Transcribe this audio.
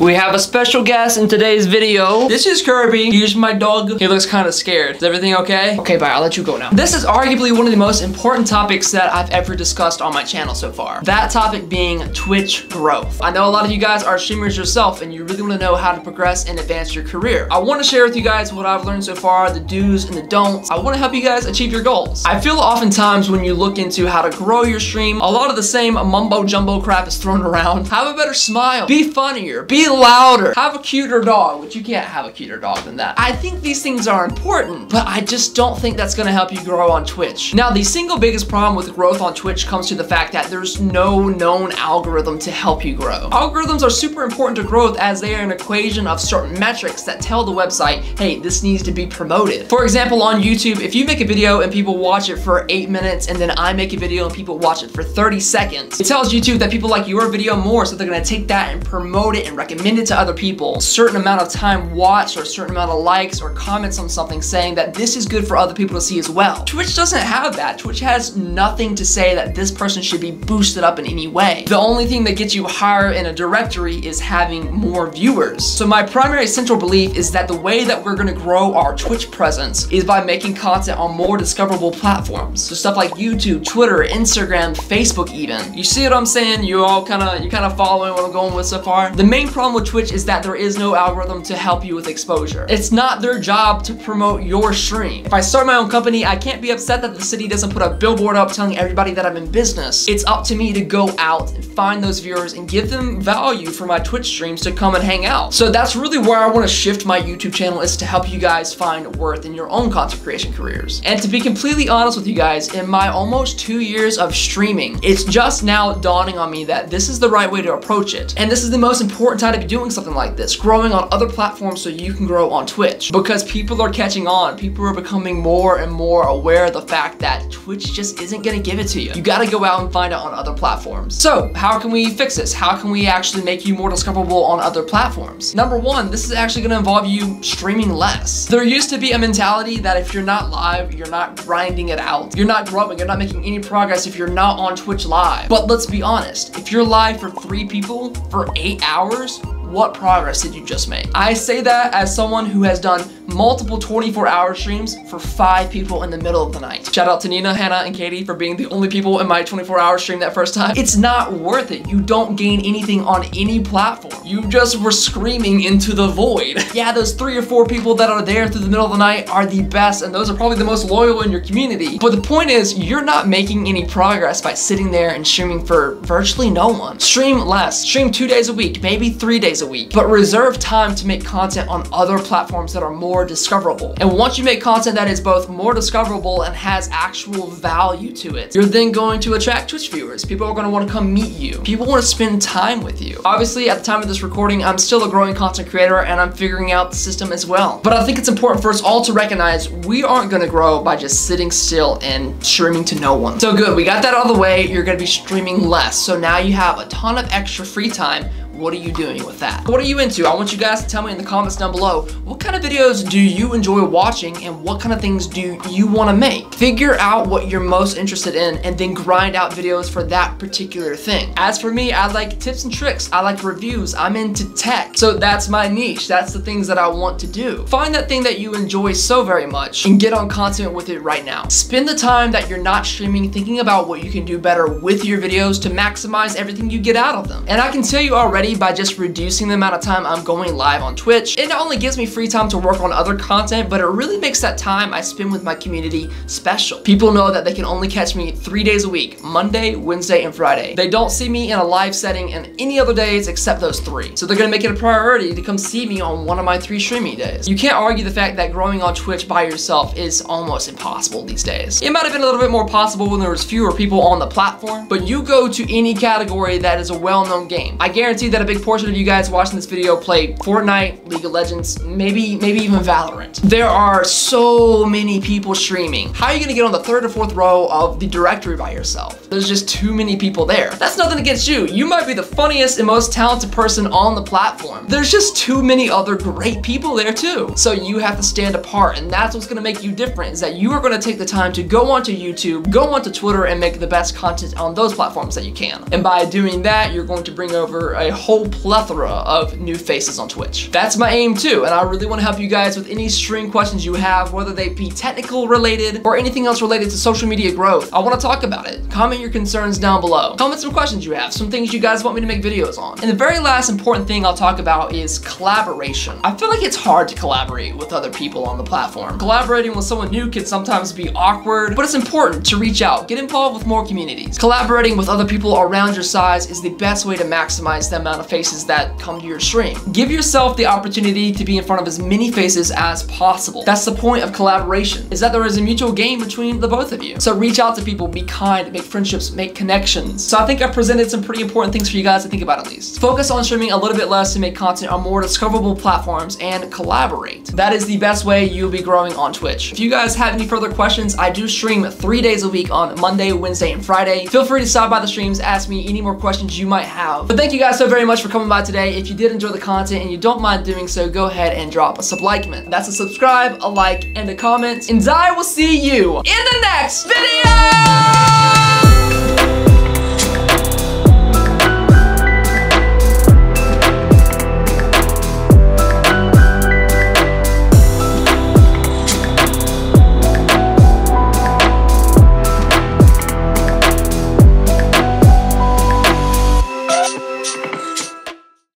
We have a special guest in today's video. This is Kirby. Here's my dog. He looks kind of scared. Is everything okay? Okay, bye. I'll let you go now. This is arguably one of the most important topics that I've ever discussed on my channel so far. That topic being Twitch growth. I know a lot of you guys are streamers yourself and you really want to know how to progress and advance your career. I want to share with you guys what I've learned so far, the do's and the don'ts. I want to help you guys achieve your goals. I feel oftentimes when you look into how to grow your stream, a lot of the same mumbo jumbo crap is thrown around. Have a better smile. Be funnier. Be louder. Have a cuter dog, which you can't have a cuter dog than that. I think these things are important, but I just don't think that's gonna help you grow on Twitch. Now, the single biggest problem with growth on Twitch comes to the fact that there's no known algorithm to help you grow. Algorithms are super important to growth as they are an equation of certain metrics that tell the website, hey, this needs to be promoted. For example, on YouTube, if you make a video and people watch it for eight minutes and then I make a video and people watch it for 30 seconds, it tells YouTube that people like your video more, so they're gonna take that and promote it and recommend it to other people, certain amount of time watched or a certain amount of likes or comments on something saying that this is good for other people to see as well. Twitch doesn't have that. Twitch has nothing to say that this person should be boosted up in any way. The only thing that gets you higher in a directory is having more viewers. So my primary central belief is that the way that we're gonna grow our Twitch presence is by making content on more discoverable platforms. So stuff like YouTube, Twitter, Instagram, Facebook even. You see what I'm saying? You all kind of, you kind of following what I'm going with so far? The main problem with Twitch is that there is no algorithm to help you with exposure. It's not their job to promote your stream. If I start my own company, I can't be upset that the city doesn't put a billboard up telling everybody that I'm in business. It's up to me to go out and find those viewers and give them value for my Twitch streams to come and hang out. So that's really where I want to shift my YouTube channel is to help you guys find worth in your own content creation careers. And to be completely honest with you guys, in my almost two years of streaming, it's just now dawning on me that this is the right way to approach it. And this is the most important time be doing something like this, growing on other platforms so you can grow on Twitch. Because people are catching on, people are becoming more and more aware of the fact that Twitch just isn't gonna give it to you. You gotta go out and find it on other platforms. So how can we fix this? How can we actually make you more discoverable on other platforms? Number one, this is actually gonna involve you streaming less. There used to be a mentality that if you're not live, you're not grinding it out. You're not growing, you're not making any progress if you're not on Twitch live. But let's be honest, if you're live for three people for eight hours, what progress did you just make? I say that as someone who has done multiple 24 hour streams for five people in the middle of the night. Shout out to Nina, Hannah, and Katie for being the only people in my 24 hour stream that first time. It's not worth it. You don't gain anything on any platform. You just were screaming into the void. yeah, those three or four people that are there through the middle of the night are the best and those are probably the most loyal in your community. But the point is, you're not making any progress by sitting there and streaming for virtually no one. Stream less. Stream two days a week, maybe three days a week. But reserve time to make content on other platforms that are more discoverable. And once you make content that is both more discoverable and has actual value to it, you're then going to attract Twitch viewers. People are going to want to come meet you. People want to spend time with you. Obviously, at the time of this recording, I'm still a growing content creator and I'm figuring out the system as well. But I think it's important for us all to recognize we aren't going to grow by just sitting still and streaming to no one. So good, we got that out of the way. You're going to be streaming less. So now you have a ton of extra free time what are you doing with that? What are you into? I want you guys to tell me in the comments down below, what kind of videos do you enjoy watching and what kind of things do you want to make? Figure out what you're most interested in and then grind out videos for that particular thing. As for me, I like tips and tricks. I like reviews. I'm into tech. So that's my niche. That's the things that I want to do. Find that thing that you enjoy so very much and get on content with it right now. Spend the time that you're not streaming thinking about what you can do better with your videos to maximize everything you get out of them. And I can tell you already already by just reducing the amount of time I'm going live on Twitch. It not only gives me free time to work on other content, but it really makes that time I spend with my community special. People know that they can only catch me three days a week, Monday, Wednesday, and Friday. They don't see me in a live setting in any other days except those three. So they're gonna make it a priority to come see me on one of my three streaming days. You can't argue the fact that growing on Twitch by yourself is almost impossible these days. It might have been a little bit more possible when there was fewer people on the platform, but you go to any category that is a well-known game. I guarantee that a big portion of you guys watching this video play Fortnite, League of Legends, maybe, maybe even Valorant. There are so many people streaming. How are you gonna get on the third or fourth row of the directory by yourself? There's just too many people there. That's nothing against you. You might be the funniest and most talented person on the platform. There's just too many other great people there too. So you have to stand apart and that's what's gonna make you different is that you are gonna take the time to go onto YouTube, go onto Twitter and make the best content on those platforms that you can. And by doing that, you're going to bring over a whole plethora of new faces on Twitch. That's my aim too, and I really want to help you guys with any stream questions you have, whether they be technical related or anything else related to social media growth. I want to talk about it. Comment your concerns down below. Comment some questions you have, some things you guys want me to make videos on. And the very last important thing I'll talk about is collaboration. I feel like it's hard to collaborate with other people on the platform. Collaborating with someone new can sometimes be awkward, but it's important to reach out, get involved with more communities. Collaborating with other people around your size is the best way to maximize the amount of faces that come to your stream. Give yourself the opportunity to be in front of as many faces as possible. That's the point of collaboration, is that there is a mutual gain between the both of you. So reach out to people, be kind, make friendships, make connections. So I think I've presented some pretty important things for you guys to think about at least. Focus on streaming a little bit less to make content on more discoverable platforms and collaborate. That is the best way you'll be growing on Twitch. If you guys have any further questions, I do stream three days a week on Monday, Wednesday, and Friday. Feel free to stop by the streams, ask me any more questions you might have. But thank you guys so very much for coming by today. If you did enjoy the content and you don't mind doing so, go ahead and drop a sub, like, sublikement. That's a subscribe, a like, and a comment. And I will see you in the next video!